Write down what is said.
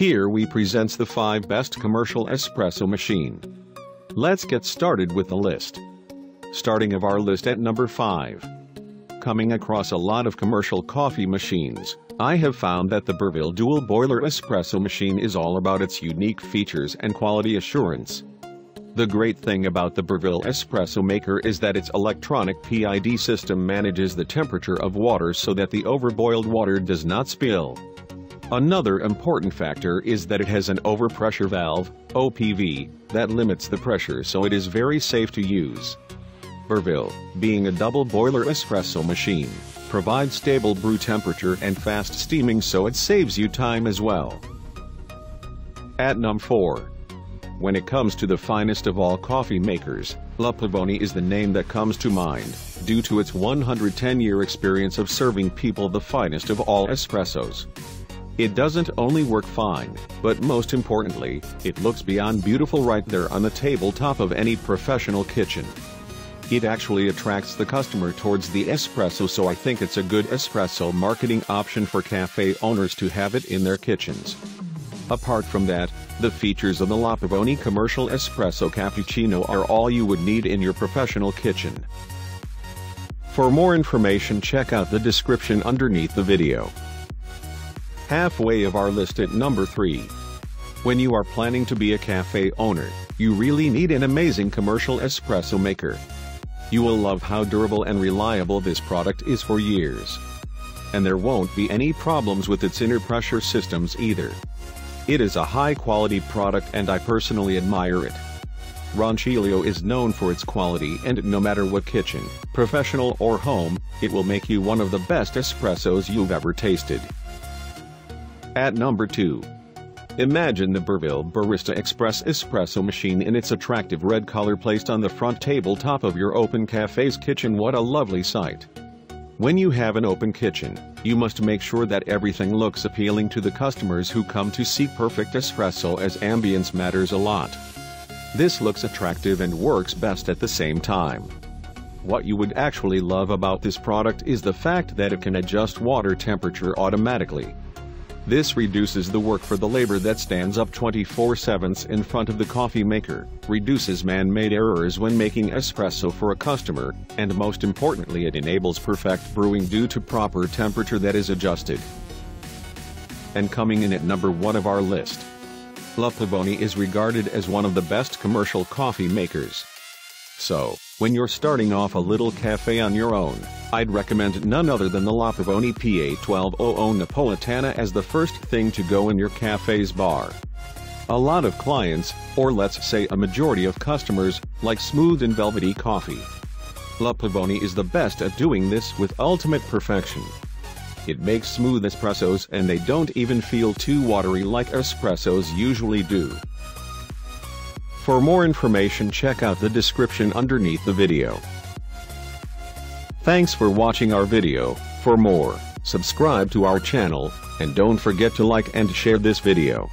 Here we presents the 5 best commercial espresso machine. Let's get started with the list. Starting of our list at number 5. Coming across a lot of commercial coffee machines, I have found that the Breville Dual Boiler Espresso machine is all about its unique features and quality assurance. The great thing about the Breville espresso maker is that its electronic PID system manages the temperature of water so that the overboiled water does not spill. Another important factor is that it has an overpressure valve, OPV, that limits the pressure so it is very safe to use. Breville, being a double boiler espresso machine, provides stable brew temperature and fast steaming so it saves you time as well. At num 4. When it comes to the finest of all coffee makers, La Pavoni is the name that comes to mind, due to its 110-year experience of serving people the finest of all espressos. It doesn't only work fine, but most importantly, it looks beyond beautiful right there on the tabletop of any professional kitchen. It actually attracts the customer towards the espresso so I think it's a good espresso marketing option for cafe owners to have it in their kitchens. Apart from that, the features of the La Pavoni Commercial Espresso Cappuccino are all you would need in your professional kitchen. For more information check out the description underneath the video. Halfway of our list at number 3. When you are planning to be a cafe owner, you really need an amazing commercial espresso maker. You will love how durable and reliable this product is for years. And there won't be any problems with its inner pressure systems either. It is a high-quality product and I personally admire it. Rancilio is known for its quality and no matter what kitchen, professional or home, it will make you one of the best espressos you've ever tasted. At number 2. Imagine the Breville Barista Express espresso machine in its attractive red color placed on the front tabletop of your open cafe's kitchen what a lovely sight. When you have an open kitchen, you must make sure that everything looks appealing to the customers who come to seek perfect espresso as ambience matters a lot. This looks attractive and works best at the same time. What you would actually love about this product is the fact that it can adjust water temperature automatically. This reduces the work for the labor that stands up 24-7 in front of the coffee maker, reduces man-made errors when making espresso for a customer, and most importantly it enables perfect brewing due to proper temperature that is adjusted. And coming in at number 1 of our list. La Pavoni is regarded as one of the best commercial coffee makers. So, when you're starting off a little cafe on your own, I'd recommend none other than the La Pavoni PA1200 Napolitana as the first thing to go in your cafe's bar. A lot of clients, or let's say a majority of customers, like smooth and velvety coffee. La Pavoni is the best at doing this with ultimate perfection. It makes smooth espressos and they don't even feel too watery like espressos usually do. For more information check out the description underneath the video. Thanks for watching our video. For more, subscribe to our channel, and don't forget to like and share this video.